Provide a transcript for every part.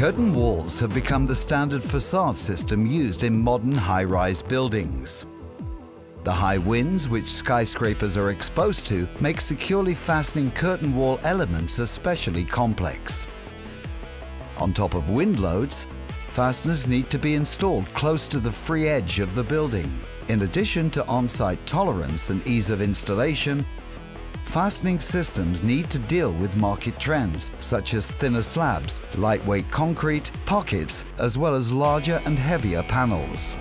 Curtain walls have become the standard facade system used in modern high-rise buildings. The high winds which skyscrapers are exposed to make securely fastening curtain wall elements especially complex. On top of wind loads, fasteners need to be installed close to the free edge of the building. In addition to on-site tolerance and ease of installation, fastening systems need to deal with market trends such as thinner slabs, lightweight concrete, pockets, as well as larger and heavier panels.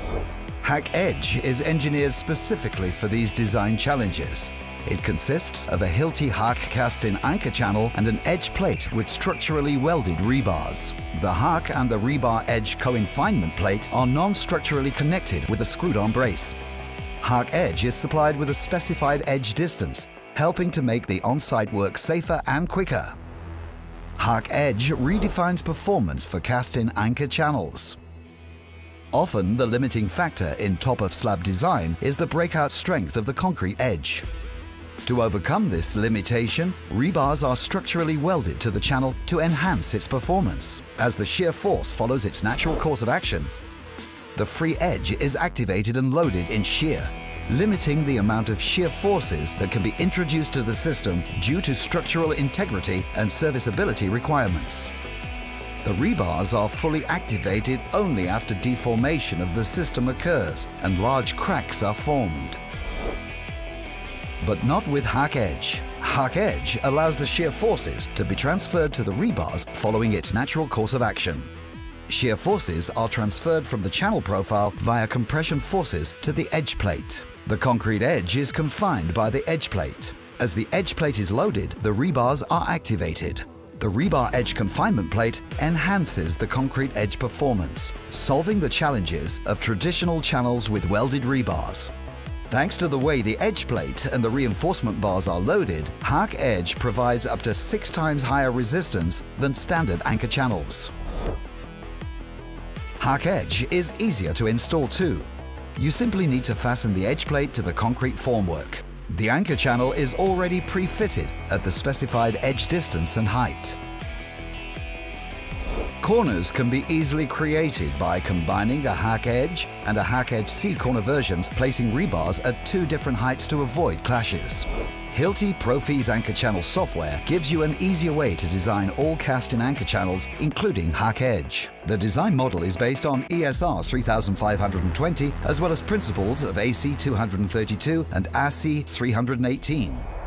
HAC EDGE is engineered specifically for these design challenges. It consists of a Hilti HAC cast-in anchor channel and an edge plate with structurally welded rebars. The HAC and the rebar edge co-confinement plate are non-structurally connected with a screwed-on brace. HAC EDGE is supplied with a specified edge distance, helping to make the on-site work safer and quicker. HAC EDGE redefines performance for cast-in anchor channels. Often, the limiting factor in top-of-slab design is the breakout strength of the concrete edge. To overcome this limitation, rebars are structurally welded to the channel to enhance its performance. As the shear force follows its natural course of action, the free edge is activated and loaded in shear, limiting the amount of shear forces that can be introduced to the system due to structural integrity and serviceability requirements. The rebars are fully activated only after deformation of the system occurs and large cracks are formed. But not with HAC EDGE. HAC EDGE allows the shear forces to be transferred to the rebars following its natural course of action. Shear forces are transferred from the channel profile via compression forces to the edge plate. The concrete edge is confined by the edge plate. As the edge plate is loaded, the rebars are activated. The rebar edge confinement plate enhances the concrete edge performance, solving the challenges of traditional channels with welded rebars. Thanks to the way the edge plate and the reinforcement bars are loaded, HAC EDGE provides up to six times higher resistance than standard anchor channels. HAC EDGE is easier to install too. You simply need to fasten the edge plate to the concrete formwork. The anchor channel is already pre-fitted at the specified edge distance and height. Corners can be easily created by combining a HAC EDGE and a HAC EDGE C corner versions, placing rebars at two different heights to avoid clashes. Hilti PROFIS anchor channel software gives you an easier way to design all cast-in anchor channels, including HAC EDGE. The design model is based on ESR 3520, as well as principles of AC 232 and ACI 318.